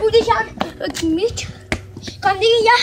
O jangan gini kan dia ya